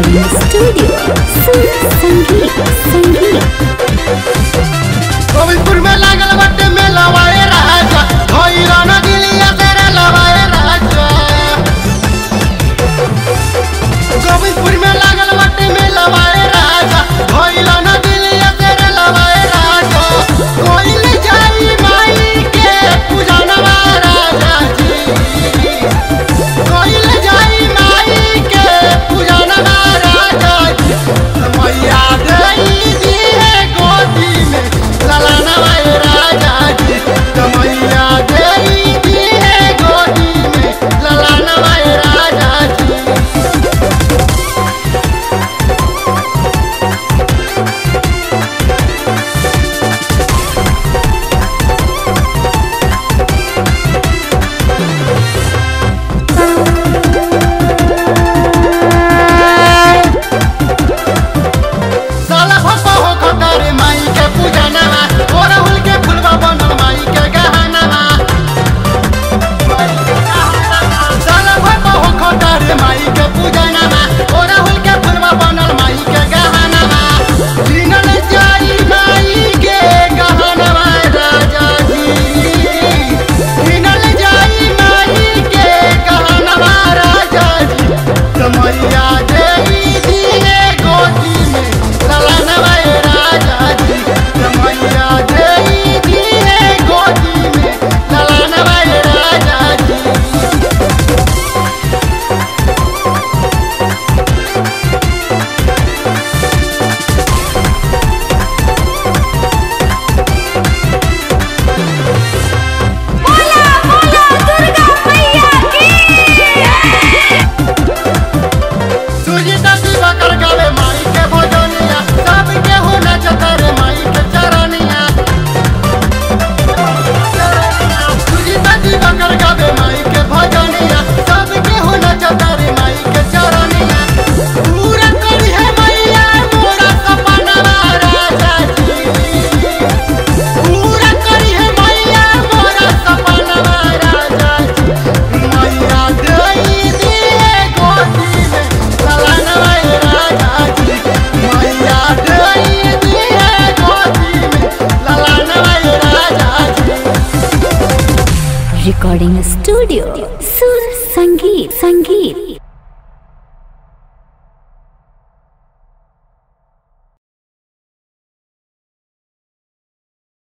Studio. Full Sangeet पूजन recording studio. Sur Sangeet. Sangeet.